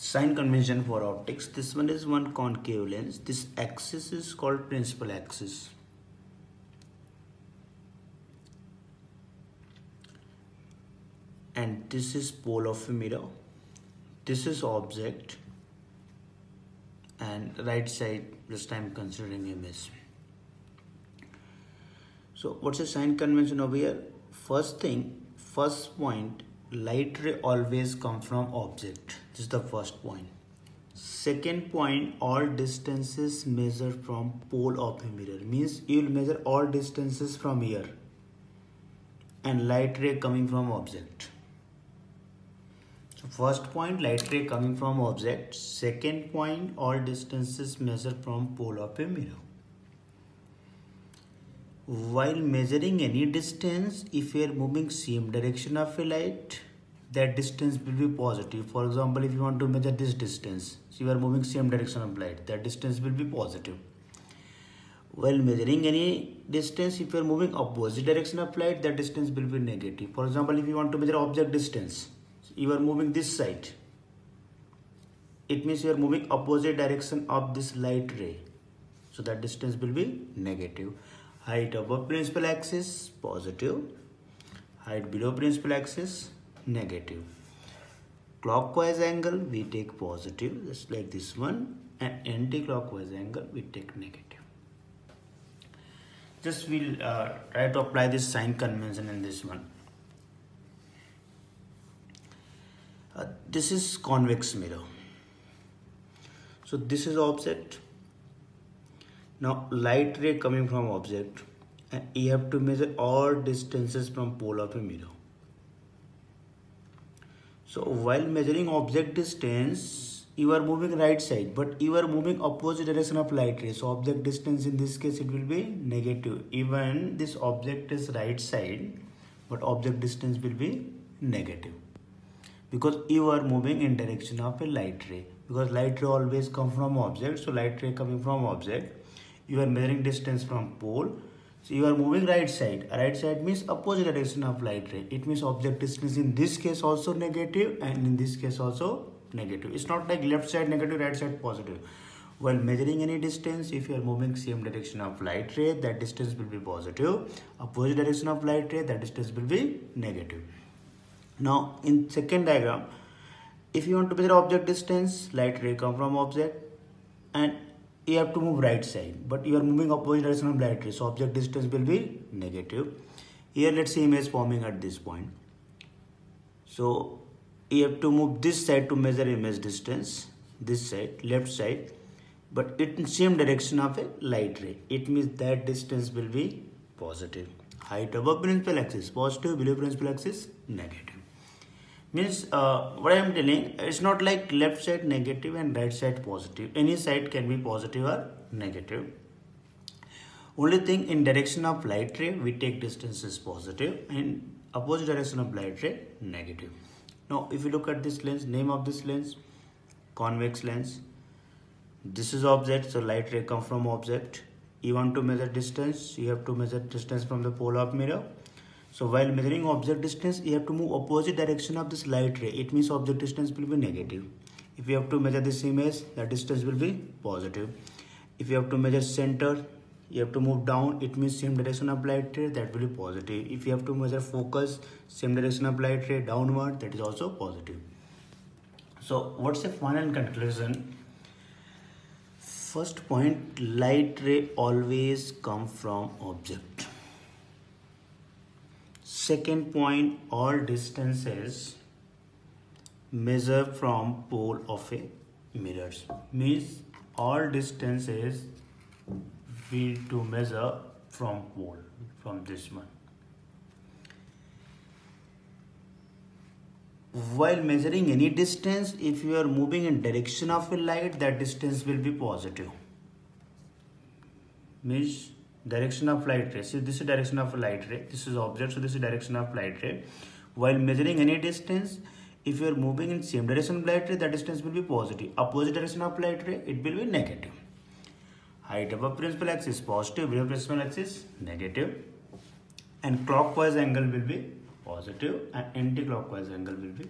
sign convention for optics. This one is one concave lens this axis is called principal axis. And this is pole of a mirror. This is object. And right side this time considering image. So what's the sign convention over here? First thing first point light ray always come from object. This is the first point. Second point all distances measured from pole of a mirror. Means you will measure all distances from here. And light ray coming from object. So first point light ray coming from object. Second point all distances measured from pole of a mirror. While measuring any distance if you are moving same direction of a light that distance will be positive. For example if you want to measure this distance so you are moving same direction of light that distance will be positive. While measuring any distance if you are moving opposite direction of light that distance will be negative. For example if you want to measure object distance you are moving this side. It means you are moving opposite direction of this light ray. So that distance will be negative. Height above principal axis positive. Height below principal axis negative. Clockwise angle we take positive just like this one and anti-clockwise angle we take negative. Just we'll uh, try to apply this sign convention in this one. Uh, this is convex mirror. So this is object. Now light ray coming from object and you have to measure all distances from pole of a mirror. So while measuring object distance, you are moving right side, but you are moving opposite direction of light ray. So object distance in this case, it will be negative. Even this object is right side, but object distance will be negative. Because you are moving in direction of a light ray. Because light ray always come from object. So light ray coming from object you are measuring distance from pole so you are moving right side. Right side means opposite direction of light ray. It means object distance in this case also negative and in this case also negative. It's not like left side negative right side positive. While measuring any distance if you are moving same direction of light ray that distance will be positive. Opposite direction of light ray that distance will be negative. Now in second diagram if you want to measure object distance light ray come from object and you have to move right side. But you are moving opposite direction of light ray so object distance will be negative. Here let's say image forming at this point. So you have to move this side to measure image distance. This side left side. But it in same direction of a light ray. It means that distance will be positive. Height above principal axis positive below principal axis negative means uh, what I am telling it's not like left side negative and right side positive. Any side can be positive or negative. Only thing in direction of light ray we take distance as positive and opposite direction of light ray negative. Now if you look at this lens name of this lens convex lens. This is object so light ray come from object. You want to measure distance you have to measure distance from the pole of mirror so while measuring object distance, you have to move opposite direction of this light ray. It means object distance will be negative. If you have to measure this image, the distance will be positive. If you have to measure center, you have to move down. It means same direction of light ray, that will be positive. If you have to measure focus, same direction of light ray downward, that is also positive. So what's the final conclusion? First point, light ray always come from object Second point, all distances measure from pole of a mirrors. Means all distances we need to measure from pole, from this one. While measuring any distance, if you are moving in direction of a light, that distance will be positive. Means direction of light ray. See, this is direction of light ray. This is object, so this is direction of light ray. While measuring any distance, if you are moving in same direction of light ray, that distance will be positive. Opposite direction of light ray, it will be negative. Height above principal axis positive, below principal axis negative. And clockwise angle will be positive and anti-clockwise angle will be.